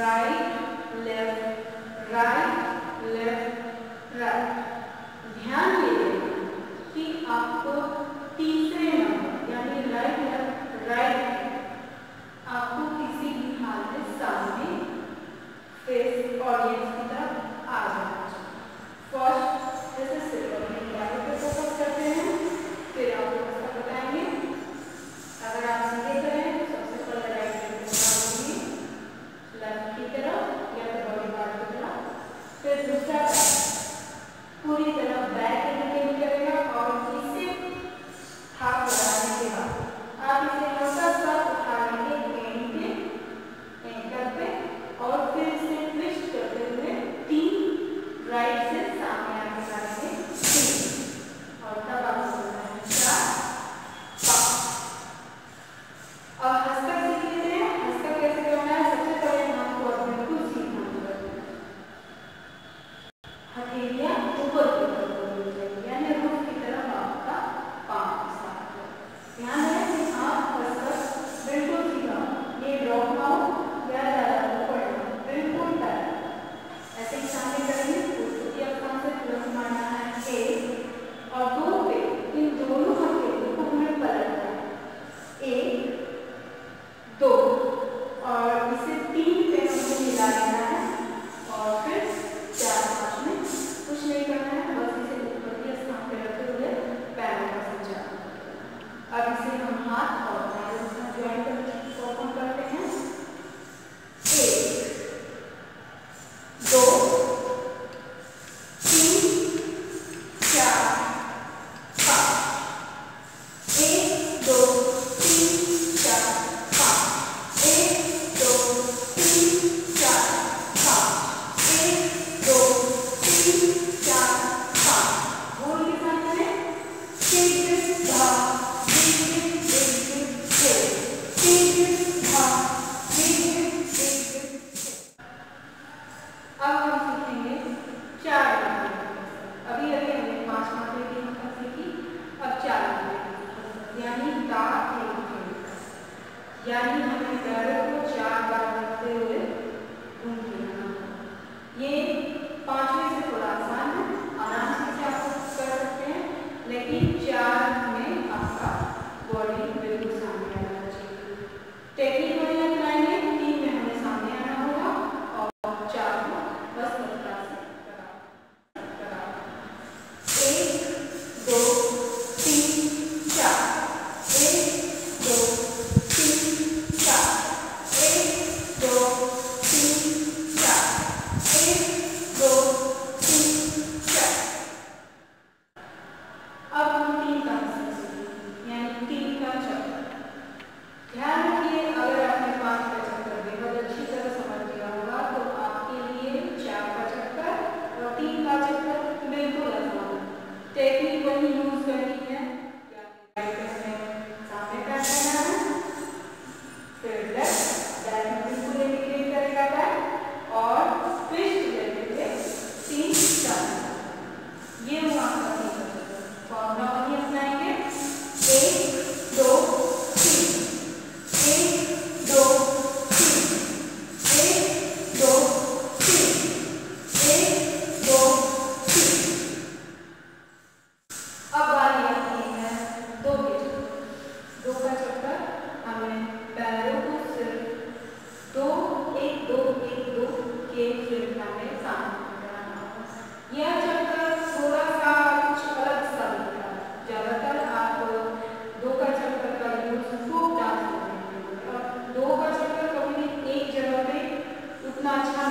right left right left right ध्यान चार बार ये पाँचवें से थोड़ा आसान है, आराम से सकते हैं, लेकिन चार में आपका बॉडी बिल्कुल शामिल Not